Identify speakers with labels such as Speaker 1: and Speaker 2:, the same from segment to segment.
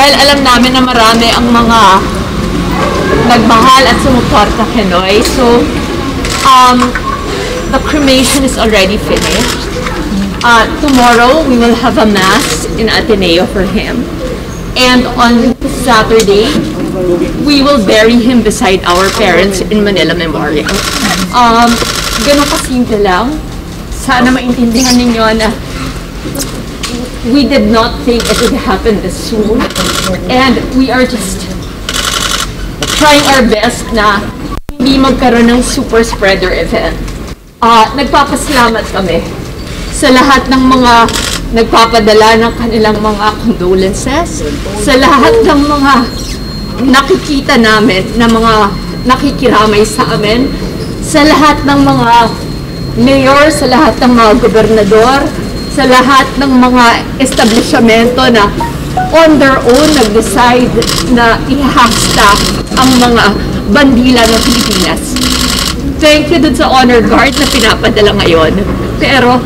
Speaker 1: dahil alam namin na marami ang mga nagmahal at sumuporta kay Noy. So, um, the cremation is already finished. Uh, tomorrow, we will have a mass in Ateneo for him. And on Saturday, we will bury him beside our parents in Manila Memorial. Um, ganun kasimple lang. Sana maintindihan ninyo na we did not think it would happen this soon. And we are just trying our best na hindi magkaroon ng super spreader event. Ah, nagpapasalamat kami sa lahat ng mga nagpapadala ng kanilang mga condolences, sa lahat ng mga nakikita namin na mga nakikiramay sa amin, sa lahat ng mga mayor, sa lahat ng mga gobernador, sa lahat ng mga establishmento na on their own nag-decide na ihasta ang mga bandila ng Pilipinas. Thank you dun sa honor guard na pinapadala ngayon. Pero,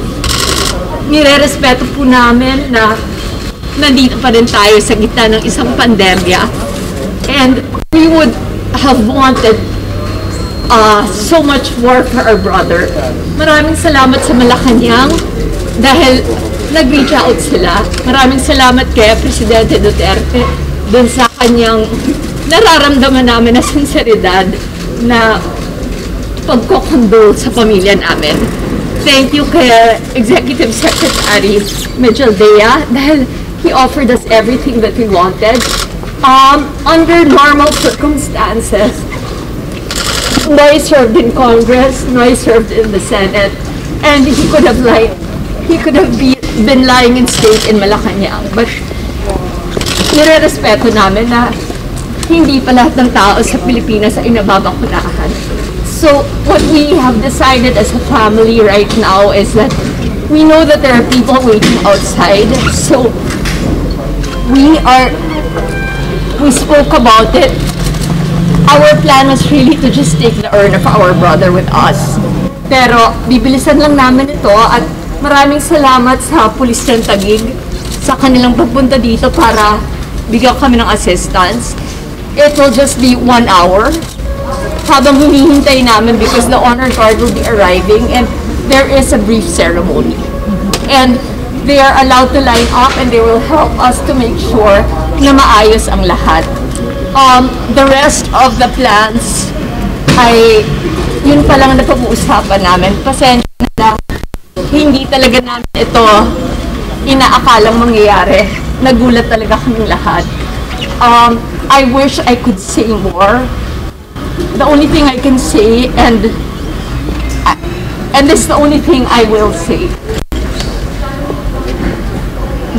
Speaker 1: nire-respeto po namin na nandito pa rin tayo sa gitna ng isang pandemya. And we would have wanted uh, so much more for our brother. Maraming salamat sa Malacanang dahil nag-reach out sila. Maraming salamat kay Presidente Duterte dun sa kanyang nararamdaman namin na sinseridad na pagkokondol sa pamilya namin. Thank you kay Executive Secretary Mitchell Dea dahil he offered us everything that we wanted. Um, under normal circumstances, Noy served in Congress, Noy served in the Senate, and he could have like he could have be, been lying in state in Malacanang. But nire-respeto namin na hindi pa lahat ng tao sa Pilipinas ay nababakunahan. So what we have decided as a family right now is that we know that there are people waiting outside. So we are we spoke about it. Our plan was really to just take the urn of our brother with us. Pero bibilisan lang namin ito at maraming salamat sa pulis ng Tagig sa kanilang pagpunta dito para bigyan kami ng assistance. It will just be one hour habang hinihintay namin because the honor guard will be arriving and there is a brief ceremony. And they are allowed to line up and they will help us to make sure na maayos ang lahat. Um, the rest of the plans ay yun pa lang na pag-uusapan namin. Pasensya na hindi talaga namin ito inaakalang mangyayari. Nagulat talaga kaming lahat. Um, I wish I could say more. The only thing I can say, and and this is the only thing I will say.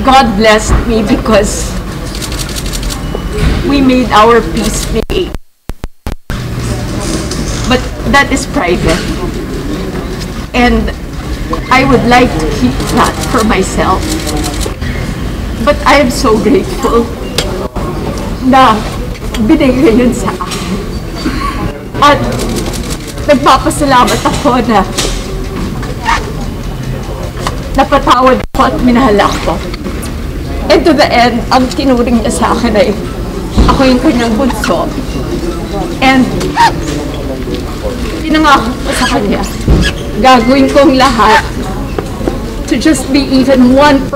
Speaker 1: God blessed me because we made our peace May 8. But that is private. And I would like to keep that for myself. But I am so grateful na binigay yun sa akin. At nagpapasalamat ako na napatawad ako at minahal ako. And to the end, ang tinuring niya sa akin ay ako yung kanyang bunso. And pinangako ko sa kanya, gagawin kong lahat to just be even 1%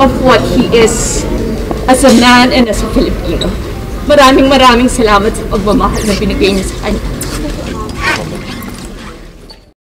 Speaker 1: of what he is as a man and as a Filipino. Maraming maraming salamat sa pagmamahal na binigay niya sa kanya.